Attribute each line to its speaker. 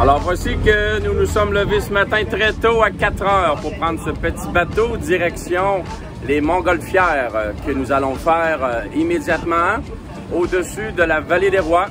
Speaker 1: Alors voici que nous nous sommes levés ce matin très tôt à 4 heures pour prendre ce petit bateau direction les Montgolfières euh, que nous allons faire euh, immédiatement au-dessus de la vallée des Rois.